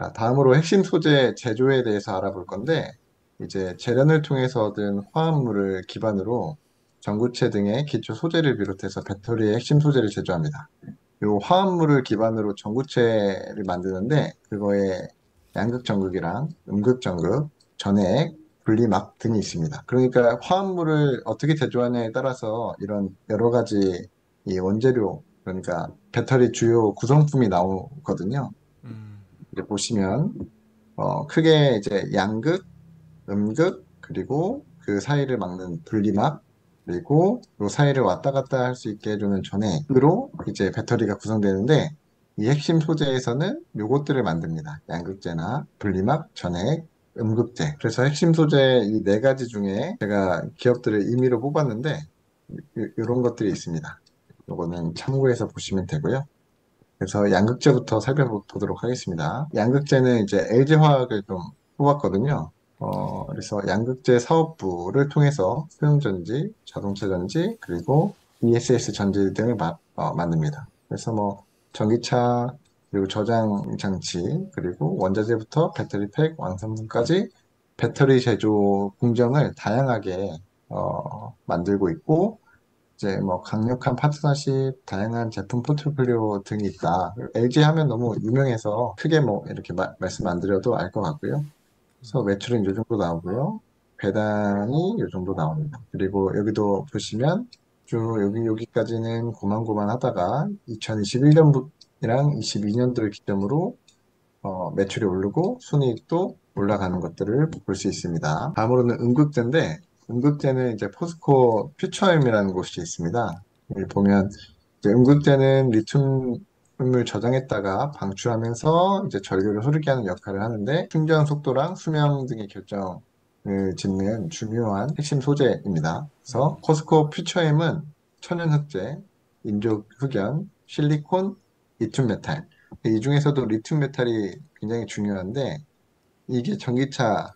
자, 다음으로 핵심 소재 제조에 대해서 알아볼 건데, 이제 재련을 통해서 얻은 화합물을 기반으로 전구체 등의 기초 소재를 비롯해서 배터리의 핵심 소재를 제조합니다. 이 화합물을 기반으로 전구체를 만드는데, 그거에 양극 전극이랑 음극 전극, 전해액, 분리막 등이 있습니다. 그러니까 화합물을 어떻게 제조하냐에 따라서 이런 여러 가지 이 원재료, 그러니까 배터리 주요 구성품이 나오거든요. 음, 이제 보시면 어, 크게 이제 양극, 음극, 그리고 그 사이를 막는 분리막, 그리고 그 사이를 왔다 갔다 할 수 있게 해주는 전해으로 이제 배터리가 구성되는데 이 핵심 소재에서는 요것들을 만듭니다. 양극재나 분리막, 전해, 음극재. 그래서 핵심 소재 이 네 가지 중에 제가 기업들을 임의로 뽑았는데 이런 것들이 있습니다. 요거는 참고해서 보시면 되고요. 그래서 양극재부터 살펴보도록 하겠습니다. 양극재는 이제 LG화학을 좀 뽑았거든요. 어, 그래서 양극재 사업부를 통해서 소형전지, 자동차전지, 그리고 ESS 전지 등을 마- 어, 만듭니다. 그래서 뭐 전기차, 그리고 저장 장치, 그리고 원자재부터 배터리 팩, 완성품까지 배터리 제조 공정을 다양하게 어, 만들고 있고, 이제 뭐 강력한 파트너십, 다양한 제품 포트폴리오 등이 있다. LG 하면 너무 유명해서 크게 뭐 이렇게 마- 말씀 안 드려도 알 것 같고요. 그래서 매출은 이 정도 나오고요. 배당이 이 정도 나옵니다. 그리고 여기도 보시면 쭉 여기 여기까지는 고만고만 하다가 2021년이랑 22년도를 기점으로 어, 매출이 오르고 순이익도 올라가는 것들을 볼 수 있습니다. 다음으로는 음극재인데 음극재는 이제 포스코 퓨처엠이라는 곳이 있습니다. 여기 보면 음극재는 리튬을 저장했다가 방출하면서 이제 전류를 흐르게 하는 역할을 하는데 충전 속도랑 수명 등의 결정 을 짓는 중요한 핵심 소재입니다. 그래서 포스코 퓨처엠은 천연 흑연, 인조 흑연, 실리콘, 리튬 메탈 이 중에서도 리튬 메탈이 굉장히 중요한데 이게 전기차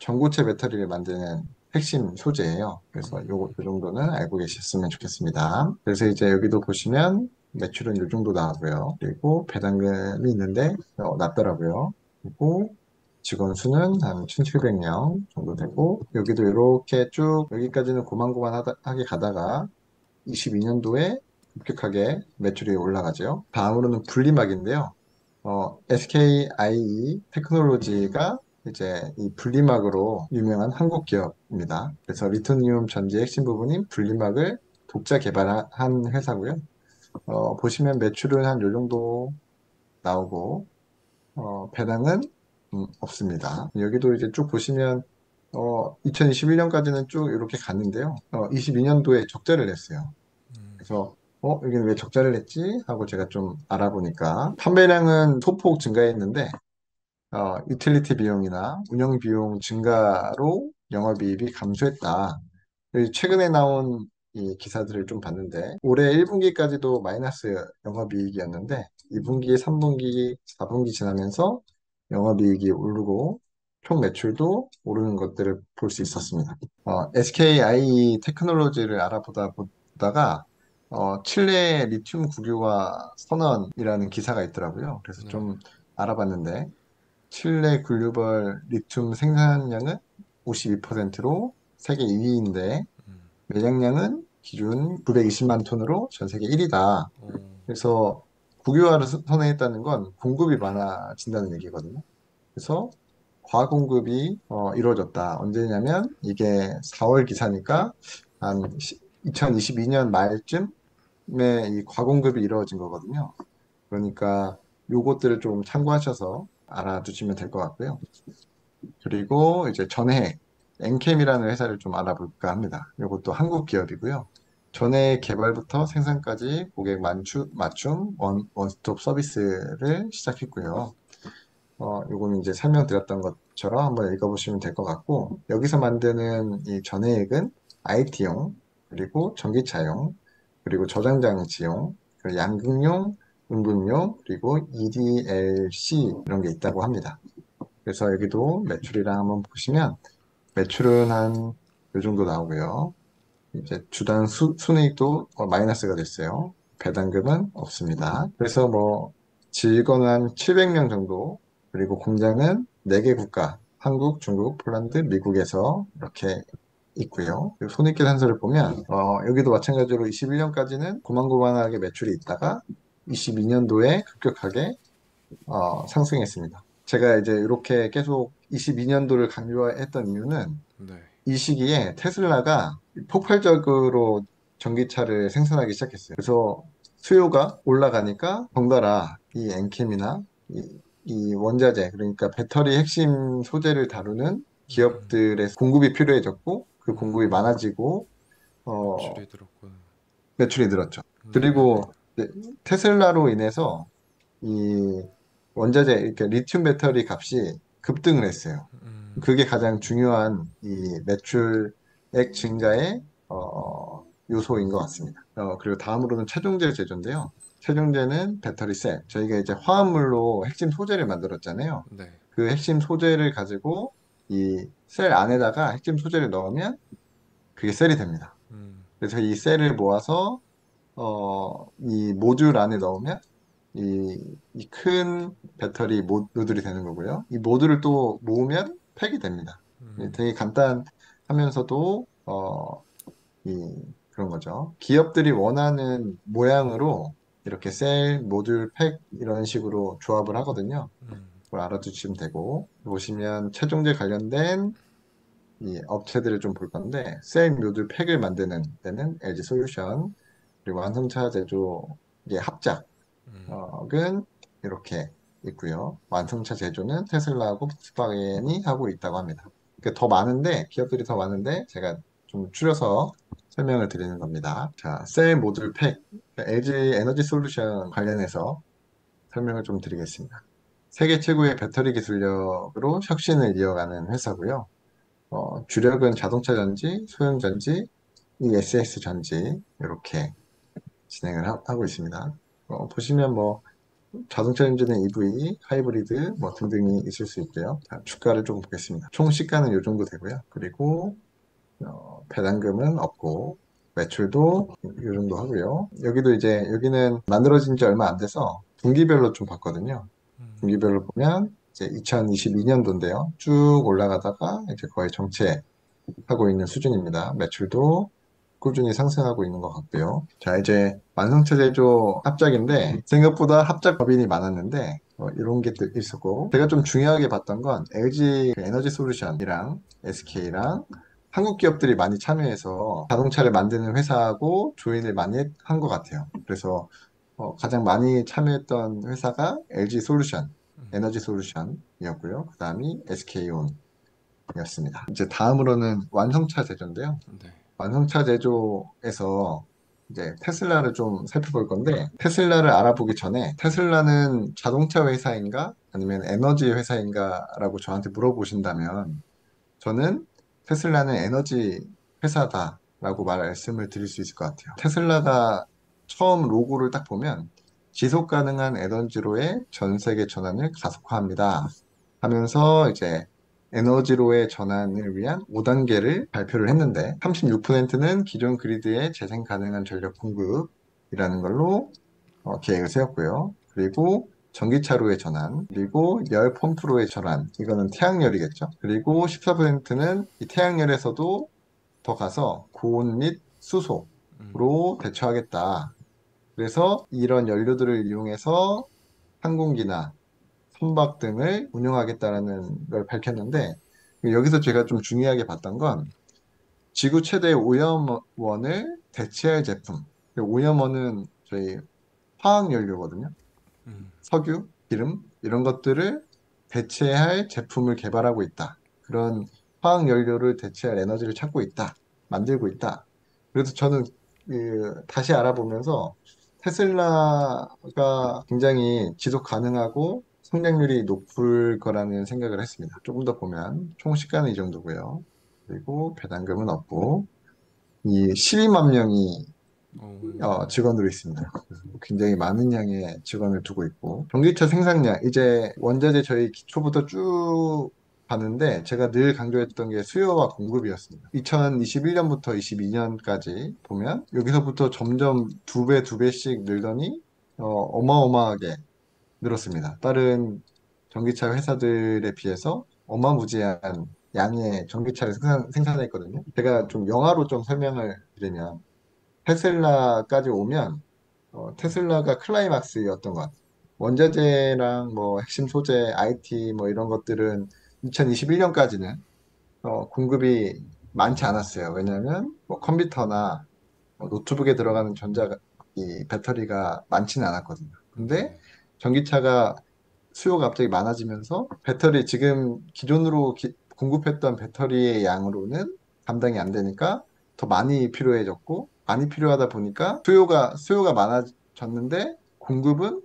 전고체 배터리를 만드는 핵심 소재예요. 그래서 요거 요 정도는 알고 계셨으면 좋겠습니다. 그래서 이제 여기도 보시면 매출은 요 정도 나오고요. 그리고 배당금이 있는데 어, 낮더라고요. 그리고 직원 수는 한 1,700명 정도 되고 여기도 이렇게 쭉 여기까지는 고만고만하게 가다가 22년도에 급격하게 매출이 올라가죠. 다음으로는 분리막인데요. 어, SKIE 테크놀로지가 이제 이 분리막으로 유명한 한국 기업입니다. 그래서 리토니움 전지 핵심 부분인 분리막을 독자 개발한 회사고요. 어, 보시면 매출은 한 요 정도 나오고 어, 배당은 음, 없습니다. 여기도 이제 쭉 보시면 어, 2021년까지는 쭉 이렇게 갔는데요. 어, 22년도에 적자를 냈어요. 음, 그래서 어, 여기는 왜 적자를 냈지? 하고 제가 좀 알아보니까 판매량은 소폭 증가했는데 어, 유틸리티 비용이나 운영 비용 증가로 영업이익이 감소했다. 최근에 나온 이 기사들을 좀 봤는데 올해 1분기까지도 마이너스 영업이익이었는데 2분기, 3분기, 4분기 지나면서 영업이익이 오르고 총 매출도 오르는 것들을 볼 수 있었습니다. 어, SKI 테크놀로지를 알아보다 보다가 어, 칠레 리튬 국유화 선언이라는 기사가 있더라고요. 그래서 네. 좀 알아봤는데 칠레 글로벌 리튬 생산량은 52%로 세계 2위인데 음, 매장량은 기준 920만 톤으로 전 세계 1위다. 어, 그래서 국유화를 선- 선언했다는 건 공급이 많아진다는 얘기거든요. 그래서 과공급이 어, 이루어졌다. 언제냐면 이게 4월 기사니까 한 2022년 말쯤에 이 과공급이 이루어진 거거든요. 그러니까 요것들을 좀 참고하셔서 알아두시면 될 것 같고요. 그리고 이제 전해 엔캠이라는 회사를 좀 알아볼까 합니다. 이것도 한국 기업이고요. 전해 개발부터 생산까지 고객 만추, 맞춤 원, 원스톱 서비스를 시작했고요. 어, 요거는 이제 설명드렸던 것처럼 한번 읽어보시면 될 것 같고, 여기서 만드는 이 전해액은 IT용, 그리고 전기차용, 그리고 저장 장치용, 그리고 양극용, 음극용, 그리고 EDLC 이런 게 있다고 합니다. 그래서 여기도 매출이랑 한번 보시면 매출은 한 요 정도 나오고요. 이제 주당 수, 순이익도 어, 마이너스가 됐어요. 배당금은 없습니다. 그래서 뭐 직원 한 700명 정도 그리고 공장은 4개 국가, 한국, 중국, 폴란드, 미국에서 이렇게 있고요. 손익계 산서를 보면 어, 여기도 마찬가지로 21년까지는 고만고만하게 매출이 있다가 22년도에 급격하게 어, 상승했습니다. 제가 이제 이렇게 계속 22년도를 강조했던 이유는 네. 이 시기에 테슬라가 폭발적으로 전기차를 생산하기 시작했어요. 그래서 수요가 올라가니까 덩달아 이 엔캠이나 이, 이 원자재, 그러니까 배터리 핵심 소재를 다루는 기업들의 공급이 필요해졌고 그 공급이 많아지고 어, 매출이 늘었죠. 네. 그리고 테슬라로 인해서 이 원자재 이렇게 리튬 배터리 값이 급등을 했어요. 음, 그게 가장 중요한 이 매출액 증가의 어, 요소인 것 같습니다. 어, 그리고 다음으로는 최종재 제조인데요. 최종재는 배터리 셀. 저희가 이제 화합물로 핵심 소재를 만들었잖아요. 네. 그 핵심 소재를 가지고 이 셀 안에다가 핵심 소재를 넣으면 그게 셀이 됩니다. 음, 그래서 이 셀을 모아서 어, 이 모듈 안에 넣으면 이, 이 큰 배터리 모 듈이 되는 거고요. 이 모듈을 또 모으면 팩이 됩니다. 예, 음, 되게 간단하면서도 어, 이 그런 거죠. 기업들이 원하는 모양으로 이렇게 셀, 모듈, 팩 이런 식으로 조합을 하거든요. 음, 그걸 알아두시면 되고 보시면 최종재 관련된 이 업체들을 좀 볼 건데 셀, 모듈, 팩을 만드는 데는 LG 솔루션 그리고 완성차 제조 이게 합작 음, 은 이렇게 있고요. 완성차 제조는 테슬라하고 폭스바겐이 하고 있다고 합니다. 그러니까 더 많은데 기업들이 더 많은데 제가 좀 줄여서 설명을 드리는 겁니다. 자, 셀 모듈 팩 LG 에너지 솔루션 관련해서 설명을 좀 드리겠습니다. 세계 최고의 배터리 기술력으로 혁신을 이어가는 회사고요. 어, 주력은 자동차 전지, 소형 전지, ESS 전지 이렇게 진행을 하, 고 있습니다. 어, 보시면 뭐 자동차 엔진의 EV, 하이브리드 뭐 등등이 있을 수 있고요. 자, 주가를 조금 보겠습니다. 총 시가는 이 정도 되고요. 그리고 어, 배당금은 없고 매출도 이 정도 하고요. 여기도 이제 여기는 만들어진 지 얼마 안 돼서 분기별로 좀 봤거든요. 음, 분기별로 보면 이제 2022년도인데요. 쭉 올라가다가 이제 거의 정체하고 있는 수준입니다. 매출도 꾸준히 상승하고 있는 것 같고요. 자, 이제 완성차 제조 합작인데 생각보다 합작 법인이 많았는데 어, 이런 게또 있었고 제가 좀 중요하게 봤던 건 LG 에너지 솔루션이랑 SK랑 한국 기업들이 많이 참여해서 자동차를 만드는 회사하고 조인을 많이 한 것 같아요. 그래서 어, 가장 많이 참여했던 회사가 LG 솔루션, 음. 에너지 솔루션이었고요. 그 다음이 SK온이었습니다. 이제 다음으로는 완성차 제조인데요. 네. 완성차 제조에서 이제 테슬라를 좀 살펴볼 건데 테슬라를 알아보기 전에 테슬라는 자동차 회사인가 아니면 에너지 회사인가라고 저한테 물어보신다면 저는 테슬라는 에너지 회사다라고 말씀을 드릴 수 있을 것 같아요. 테슬라가 처음 로고를 딱 보면 지속 가능한 에너지로의 전 세계 전환을 가속화합니다. 하면서 이제 에너지로의 전환을 위한 5단계를 발표를 했는데 36%는 기존 그리드에 재생 가능한 전력 공급이라는 걸로 어, 계획을 세웠고요. 그리고 전기차로의 전환, 그리고 열 펌프로의 전환, 이거는 태양열이겠죠. 그리고 14%는 이 태양열에서도 더 가서 고온 및 수소로 음, 대처하겠다. 그래서 이런 연료들을 이용해서 항공기나 선박 등을 운영하겠다라는 걸 밝혔는데 여기서 제가 좀 중요하게 봤던 건 지구 최대 오염원을 대체할 제품. 오염원은 저희 화학연료거든요. 음, 석유, 기름 이런 것들을 대체할 제품을 개발하고 있다. 그런 화학연료를 대체할 에너지를 찾고 있다. 만들고 있다. 그래서 저는 그 다시 알아보면서 테슬라가 굉장히 지속 가능하고 성장률이 높을 거라는 생각을 했습니다. 조금 더 보면 총 시가는 이 정도고요. 그리고 배당금은 없고 이 12만 명이 어, 어, 직원으로 있습니다. 굉장히 많은 양의 직원을 두고 있고 전기차 생산량 이제 원자재 저희 기초부터 쭉 봤는데 제가 늘 강조했던 게 수요와 공급이었습니다. 2021년부터 22년까지 보면 여기서부터 점점 두 배, 두 배씩 늘더니 어, 어마어마하게 늘었습니다. 다른 전기차 회사들에 비해서 어마무지한 양의 전기차를 생산, 생산했거든요. 제가 좀 영화로 좀 설명을 드리면 테슬라까지 오면 어, 테슬라가 클라이막스였던 것. 원자재랑 뭐 핵심 소재, IT 뭐 이런 것들은 2021년까지는 어, 공급이 많지 않았어요. 왜냐하면 뭐 컴퓨터나 뭐 노트북에 들어가는 전자 이 배터리가 많지는 않았거든요. 근데 전기차가 수요가 갑자기 많아지면서 배터리 지금 기존으로 기- 공급했던 배터리의 양으로는 감당이 안 되니까 더 많이 필요해졌고 많이 필요하다 보니까 수요가 수요가 많아졌는데 공급은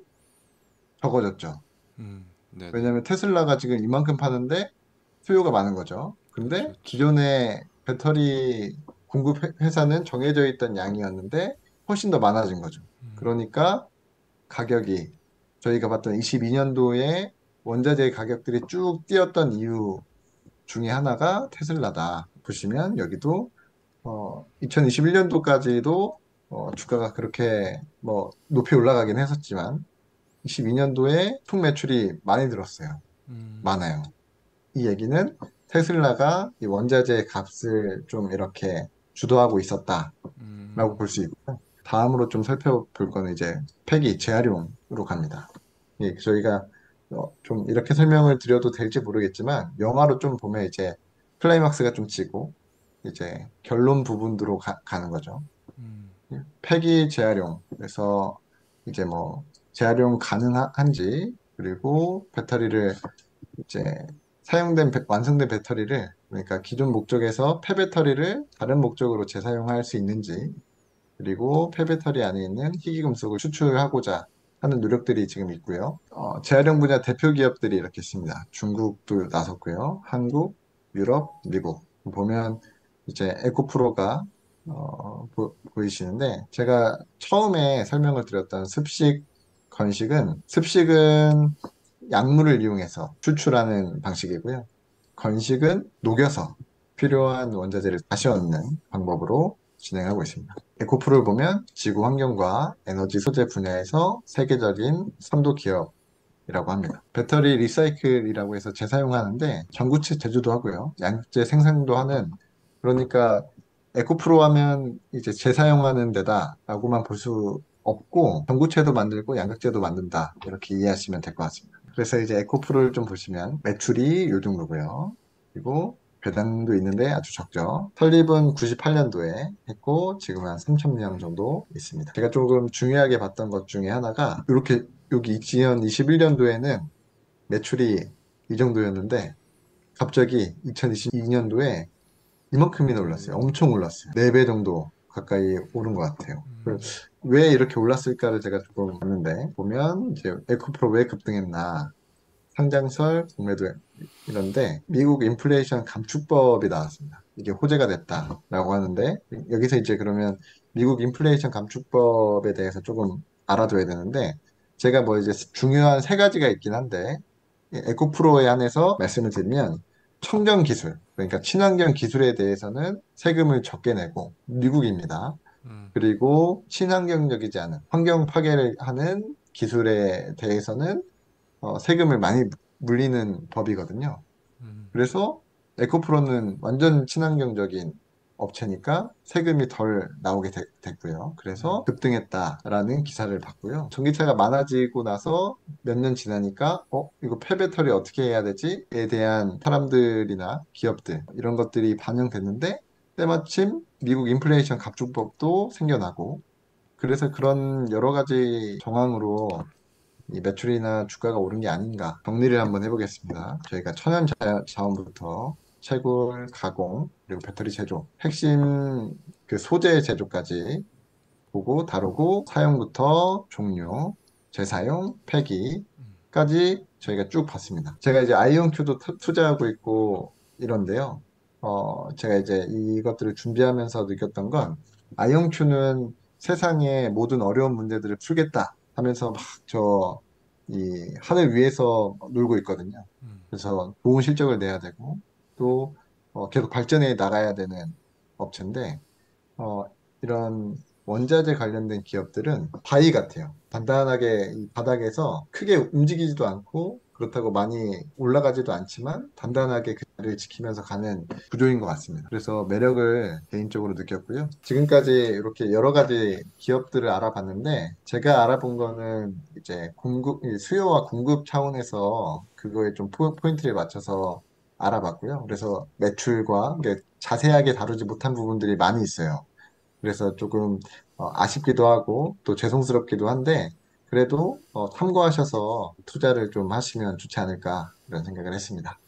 적어졌죠. 음, 네네. 왜냐하면 테슬라가 지금 이만큼 파는데 수요가 많은 거죠. 근데 그렇죠. 기존의 배터리 공급 회- 회사는 정해져 있던 양이었는데 훨씬 더 많아진 거죠. 음, 그러니까 가격이 저희가 봤던 22년도에 원자재 가격들이 쭉 뛰었던 이유 중에 하나가 테슬라다. 보시면 여기도 어, 2021년도까지도 주가가 그렇게 뭐 높이 올라가긴 했었지만 22년도에 총 매출이 많이 들었어요. 음, 많아요. 이 얘기는 테슬라가 이 원자재 값을 좀 이렇게 주도하고 있었다라고 음, 볼수 있고요. 다음으로 좀 살펴볼 거는 이제 폐기 재활용으로 갑니다. 예, 저희가 어, 좀 이렇게 설명을 드려도 될지 모르겠지만 영화로 좀 보면 이제 클라이막스가 좀 지고 이제 결론 부분으로 가, 는 거죠. 음, 폐기 재활용. 그래서 이제 뭐 재활용 가능한지 그리고 배터리를 이제 사용된 배- 완성된 배터리를 그러니까 기존 목적에서 폐 배터리를 다른 목적으로 재사용할 수 있는지 그리고 폐배터리 안에 있는 희귀금속을 추출하고자 하는 노력들이 지금 있고요. 어, 재활용 분야 대표 기업들이 이렇게 있습니다. 중국도 나섰고요. 한국, 유럽, 미국 보면 이제 에코프로가 어, 보, 보이시는데 제가 처음에 설명을 드렸던 습식 건식은 습식은 약물을 이용해서 추출하는 방식이고요. 건식은 녹여서 필요한 원자재를 다시 얻는 방법으로 진행하고 있습니다. 에코프로를 보면 지구 환경과 에너지 소재 분야에서 세계적인 선도 기업이라고 합니다. 배터리 recycle이라고 해서 재사용하는데 전구체 제조도 하고요. 양극재 생산도 하는 그러니까 에코프로 하면 이제 재사용하는 데다라고만 볼 수 없고 전구체도 만들고 양극재도 만든다 이렇게 이해하시면 될 것 같습니다. 그래서 이제 에코프로를 좀 보시면 매출이 요 정도고요. 그리고 배당도 있는데 아주 적죠. 설립은 98년도에 했고 지금 한 3,000명 정도 있습니다. 제가 조금 중요하게 봤던 것 중에 하나가 이렇게 여기 2021년도에는 매출이 이 정도였는데 갑자기 2022년도에 이만큼이나 올랐어요. 엄청 올랐어요. 4배 정도 가까이 오른 것 같아요. 음, 왜 이렇게 올랐을까를 제가 조금 봤는데 보면 이제 에코프로 왜 급등했나 상장설 공매도 이런데 미국 인플레이션 감축법이 나왔습니다. 이게 호재가 됐다라고 하는데 여기서 이제 그러면 미국 인플레이션 감축법에 대해서 조금 알아둬야 되는데 제가 뭐 이제 중요한 세 가지가 있긴 한데 에코프로에 한해서 말씀을 드리면 청정 기술 그러니까 친환경 기술에 대해서는 세금을 적게 내고 미국입니다. 음, 그리고 친환경적이지 않은 환경 파괴를 하는 기술에 대해서는 어, 세금을 많이 물리는 법이거든요. 음, 그래서 에코프로는 완전 친환경적인 업체니까 세금이 덜 나오게 되- 됐고요. 그래서 음, 급등했다라는 기사를 봤고요. 전기차가 많아지고 나서 몇 년 지나니까 어 이거 폐배터리 어떻게 해야 되지?에 대한 사람들이나 기업들 이런 것들이 반영됐는데 때마침 미국 인플레이션 감축법도 생겨나고 그래서 그런 여러 가지 정황으로 이 매출이나 주가가 오른 게 아닌가 정리를 한번 해보겠습니다. 저희가 천연 자- 자원부터 채굴, 가공, 그리고 배터리 제조, 핵심 그 소재 제조까지 보고 다루고 사용부터 종료, 재사용, 음, 폐기까지 저희가 쭉 봤습니다. 제가 이제 아이온큐도 투- 투자하고 있고 이런데요. 어, 제가 이제 이것들을 준비하면서 느꼈던 건 아이온큐는 세상의 모든 어려운 문제들을 풀겠다 하면서 막 저 이 하늘 위에서 놀고 있거든요. 음, 그래서 좋은 실적을 내야 되고 또 어, 계속 발전해 나가야 되는 업체인데 어, 이런 원자재 관련된 기업들은 바위 같아요. 단단하게 이 바닥에서 크게 움직이지도 않고 그렇다고 많이 올라가지도 않지만 단단하게 그 자리를 지키면서 가는 구조인 것 같습니다. 그래서 매력을 개인적으로 느꼈고요. 지금까지 이렇게 여러 가지 기업들을 알아봤는데 제가 알아본 거는 이제 공급, 이 수요와 공급 차원에서 그거에 좀 포- 포인트를 맞춰서 알아봤고요. 그래서 매출과 자세하게 다루지 못한 부분들이 많이 있어요. 그래서 조금 어, 아쉽기도 하고 또 죄송스럽기도 한데 그래도 어, 참고하셔서 투자를 좀 하시면 좋지 않을까 이런 생각을 했습니다.